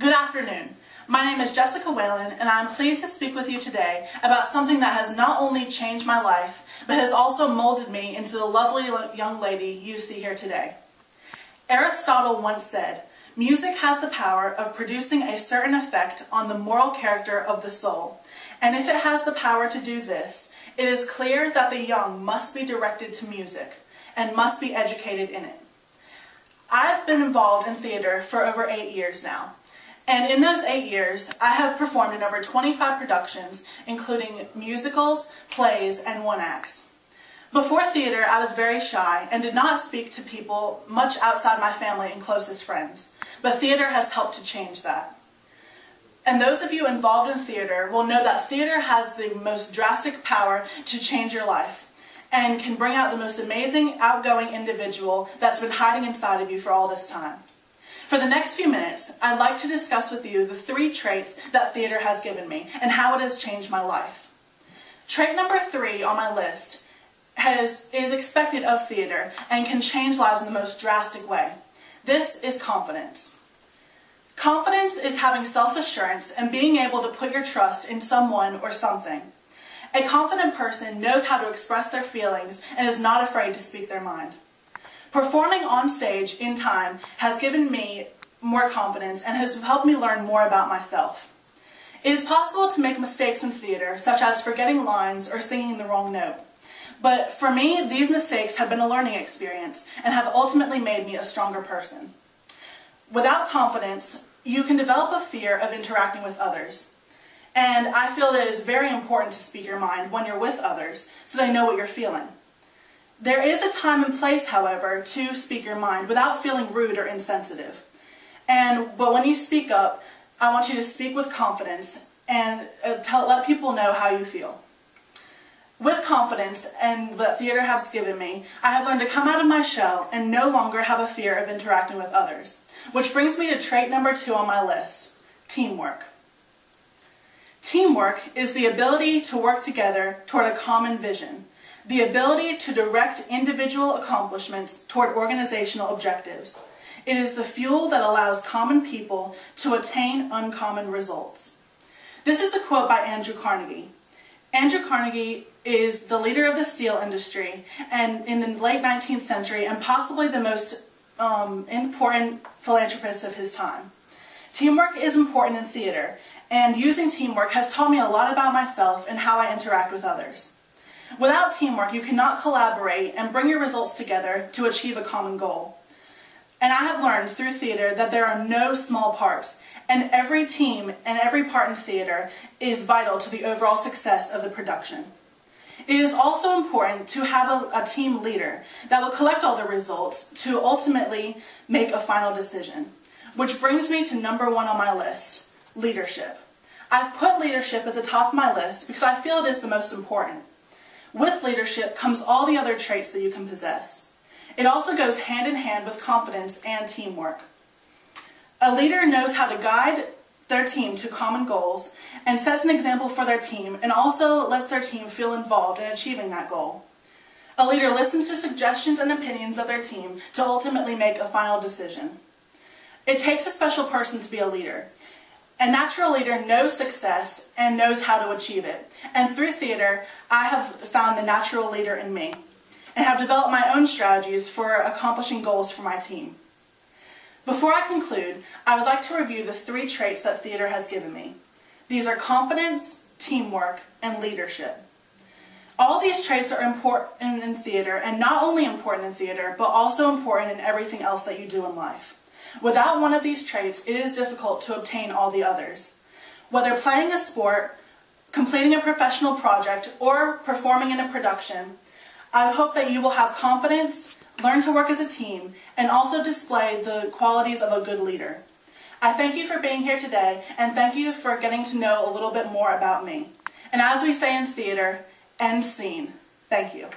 Good afternoon. My name is Jessica Wayland, and I'm pleased to speak with you today about something that has not only changed my life, but has also molded me into the lovely young lady you see here today. Aristotle once said, Music has the power of producing a certain effect on the moral character of the soul, and if it has the power to do this, it is clear that the young must be directed to music and must be educated in it. I've been involved in theater for over eight years now, and in those eight years, I have performed in over 25 productions, including musicals, plays, and one acts. Before theater, I was very shy and did not speak to people much outside my family and closest friends, but theater has helped to change that. And those of you involved in theater will know that theater has the most drastic power to change your life and can bring out the most amazing, outgoing individual that's been hiding inside of you for all this time. For the next few minutes, I'd like to discuss with you the three traits that theater has given me and how it has changed my life. Trait number three on my list has, is expected of theater and can change lives in the most drastic way. This is confidence. Confidence is having self-assurance and being able to put your trust in someone or something. A confident person knows how to express their feelings and is not afraid to speak their mind. Performing on stage in time has given me more confidence and has helped me learn more about myself. It is possible to make mistakes in theater, such as forgetting lines or singing the wrong note. But for me, these mistakes have been a learning experience and have ultimately made me a stronger person. Without confidence, you can develop a fear of interacting with others. And I feel that it is very important to speak your mind when you're with others so they know what you're feeling. There is a time and place, however, to speak your mind without feeling rude or insensitive. And but when you speak up, I want you to speak with confidence and uh, tell, let people know how you feel. With confidence and that theater has given me, I have learned to come out of my shell and no longer have a fear of interacting with others. Which brings me to trait number two on my list, teamwork. Teamwork is the ability to work together toward a common vision the ability to direct individual accomplishments toward organizational objectives. It is the fuel that allows common people to attain uncommon results. This is a quote by Andrew Carnegie. Andrew Carnegie is the leader of the steel industry and in the late 19th century and possibly the most um, important philanthropist of his time. Teamwork is important in theater and using teamwork has taught me a lot about myself and how I interact with others. Without teamwork, you cannot collaborate and bring your results together to achieve a common goal. And I have learned through theater that there are no small parts, and every team and every part in theater is vital to the overall success of the production. It is also important to have a, a, team leader that will collect all the results to ultimately make a final decision. Which brings me to number one on my list, leadership. I've put leadership at the top of my list because I feel it is the most important. With leadership comes all the other traits that you can possess. It also goes hand in hand with confidence and teamwork. A leader knows how to guide their team to common goals and sets an example for their team and also lets their team feel involved in achieving that goal. A leader listens to suggestions and opinions of their team to ultimately make a final decision. It takes a special person to be a leader. A natural leader knows success and knows how to achieve it. And through theater, I have found the natural leader in me and have developed my own strategies for accomplishing goals for my team. Before I conclude, I would like to review the three traits that theater has given me. These are confidence, teamwork, and leadership. All these traits are important in theater, and not only important in theater, but also important in everything else that you do in life. Without one of these traits, it is difficult to obtain all the others. Whether playing a sport, completing a professional project, or performing in a production, I hope that you will have confidence, learn to work as a team, and also display the qualities of a good leader. I thank you for being here today, and thank you for getting to know a little bit more about me. And as we say in theater, end scene. Thank you.